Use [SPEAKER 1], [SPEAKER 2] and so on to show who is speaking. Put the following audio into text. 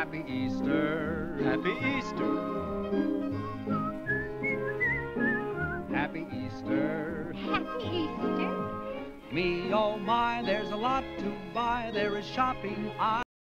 [SPEAKER 1] Happy Easter.
[SPEAKER 2] Happy Easter.
[SPEAKER 1] Happy Easter.
[SPEAKER 3] Happy Easter.
[SPEAKER 1] Me, oh my, there's a lot to buy. There is shopping. I